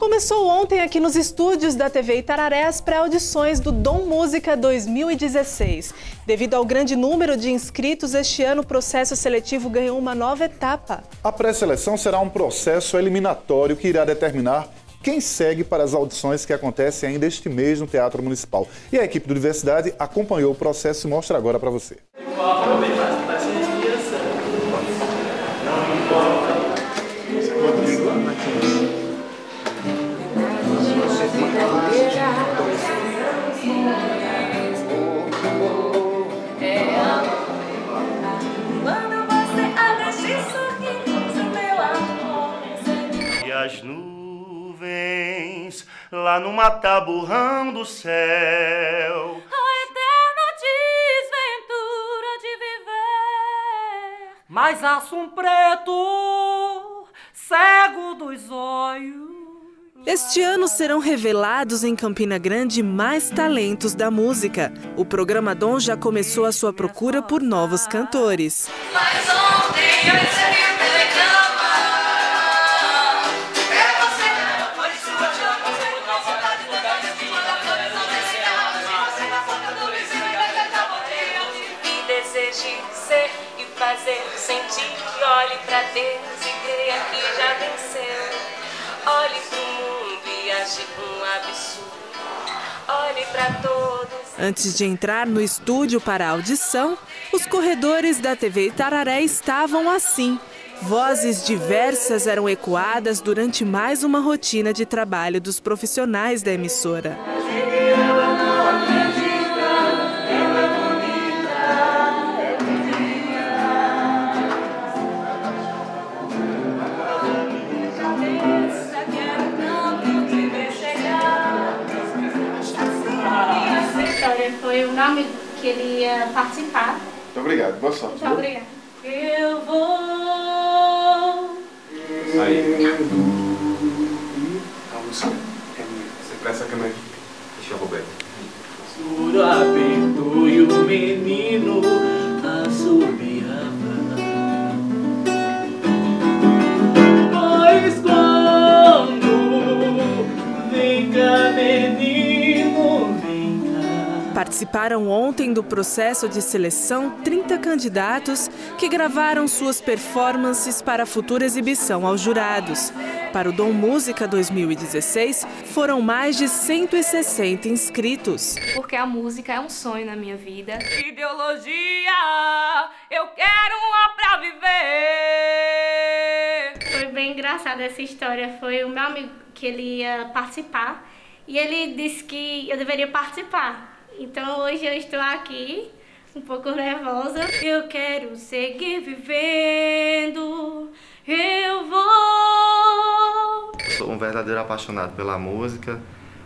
Começou ontem aqui nos estúdios da TV Itararé as pré-audições do Dom Música 2016. Devido ao grande número de inscritos, este ano o processo seletivo ganhou uma nova etapa. A pré-seleção será um processo eliminatório que irá determinar quem segue para as audições que acontecem ainda este mês no Teatro Municipal. E a equipe da universidade acompanhou o processo e mostra agora para você. As nuvens lá no mataburrão do céu. A eterna desventura de viver. Mas um preto, cego dos olhos. Este ano serão revelados em Campina Grande mais talentos da música. O programa Dom já começou a sua procura por novos cantores. Mas ontem eu Deus e creia que já venceu. Olhe pro mundo e ache um absurdo. Olhe todos. Antes de entrar no estúdio para a audição, os corredores da TV Itararé estavam assim. Vozes diversas eram ecoadas durante mais uma rotina de trabalho dos profissionais da emissora. Foi o nome que ele ia participar. Muito obrigado, boa sorte. Muito obrigada. Eu vou. Aí. A música é minha. Você presta a câmera aqui. Deixa eu Roberto. Juro apertou e o menino Participaram ontem do processo de seleção 30 candidatos que gravaram suas performances para a futura exibição aos jurados. Para o Dom Música 2016, foram mais de 160 inscritos. Porque a música é um sonho na minha vida. Ideologia, eu quero uma pra viver. Foi bem engraçada essa história. Foi o meu amigo que ele ia participar e ele disse que eu deveria participar. Então hoje eu estou aqui um pouco nervosa. Eu quero seguir vivendo. Eu vou. Sou um verdadeiro apaixonado pela música.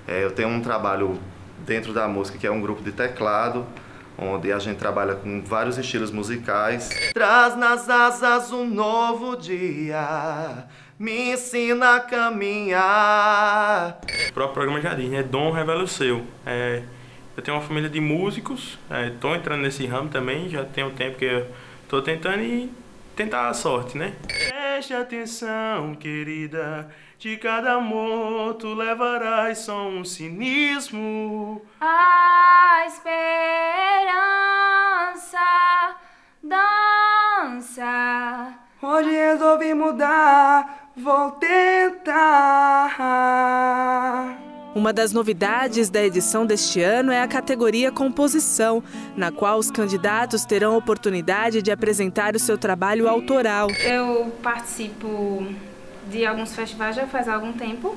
É, eu tenho um trabalho dentro da música que é um grupo de teclado, onde a gente trabalha com vários estilos musicais. Traz nas asas um novo dia, me ensina a caminhar. O próprio programa já diz, né? Dom revela o seu. É, eu tenho uma família de músicos, estou entrando nesse ramo também, já tem um tempo que eu estou tentando e tentar a sorte, né? Preste atenção, querida. De cada amor tu levarás só um cinismo. A esperança dança. Hoje resolvi mudar, vou tentar. Uma das novidades da edição deste ano é a categoria Composição, na qual os candidatos terão a oportunidade de apresentar o seu trabalho autoral. Eu participo de alguns festivais já faz algum tempo,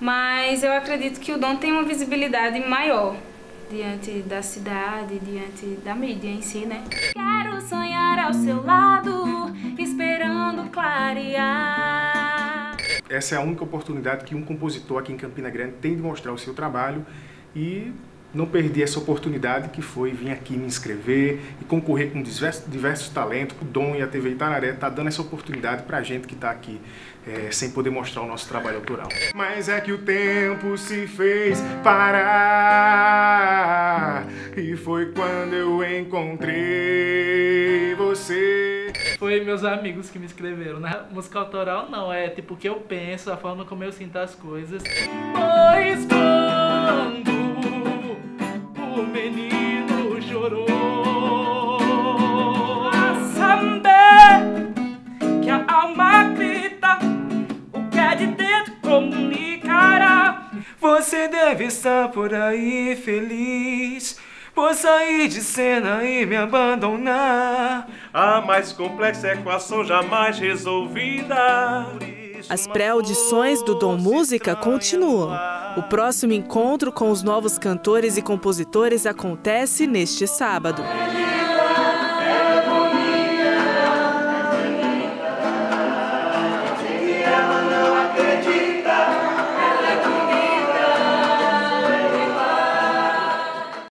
mas eu acredito que o Dom tem uma visibilidade maior diante da cidade, diante da mídia em si, né? Quero sonhar ao seu lado, esperando clarear. Essa é a única oportunidade que um compositor aqui em Campina Grande tem de mostrar o seu trabalho e não perdi essa oportunidade que foi vir aqui me inscrever e concorrer com diversos, diversos talentos. O Dom e a TV Itararé tá dando essa oportunidade pra gente que tá aqui é, sem poder mostrar o nosso trabalho autoral. Mas é que o tempo se fez parar e foi quando eu encontrei você. Foi meus amigos que me escreveram. Na música autoral não, é tipo o que eu penso, a forma como eu sinto as coisas. Pois quando o menino chorou, saber que a alma grita, o que é de dentro comunicará. Você deve estar por aí feliz. Por sair de cena e me abandonar. A mais complexa equação jamais resolvida. As pré-audições do Dom Música continuam. O próximo encontro com os novos cantores e compositores acontece neste sábado.